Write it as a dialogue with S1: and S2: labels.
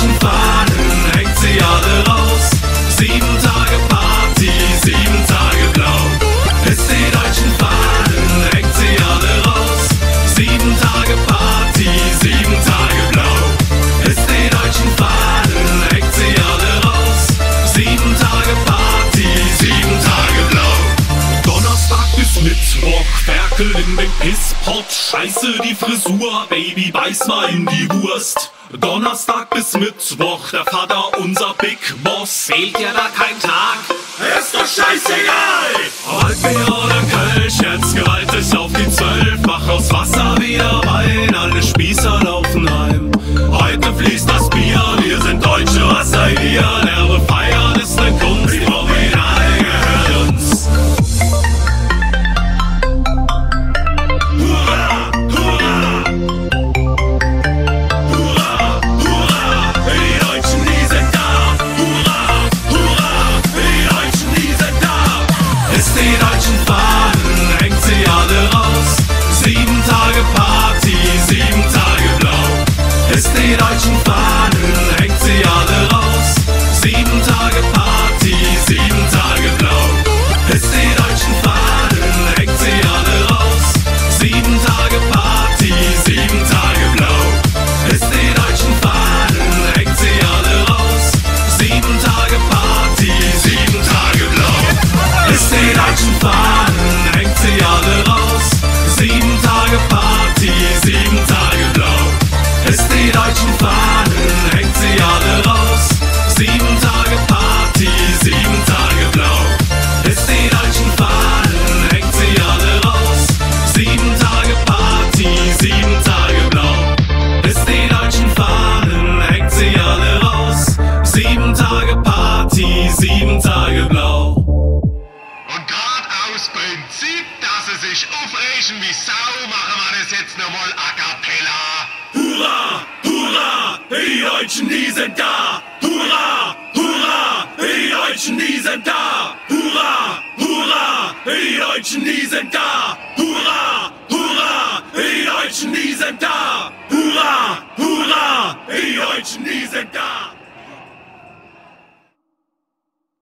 S1: deutschen Fahnen hängt sie alle raus. Sieben Tage Party, sieben Tage blau. Ist die deutschen Fahnen hängt sie alle raus. Sieben Tage Party, sieben Tage blau. Ist die deutschen Fahnen hängt sie alle raus. Sieben Tage Party, sieben Tage blau. Donnerstag bis Mittwoch, Ferkel in den Pisspot. Scheiße, die Frisur, Baby, beiß mal in die Wurst. Donnerstag bis Mittwoch, der Vater, unser Big Boss. Fehlt ja da kein Tag, ist doch scheißegal. Waldbier oder Kölsch, jetzt gewaltig sieben Tage blau. Und gerade aus Prinzip, dass sie sich aufregen wie Sau, machen wir das jetzt nochmal a cappella. Hurra, hurra, die Deutschen, die sind da. Hurra, hurra, die Deutschen, die sind da. Hurra, hurra, die Deutschen, die sind da. Hurra, hurra, die Deutschen, die sind da. Hurra, hurra, die Deutschen, die sind da.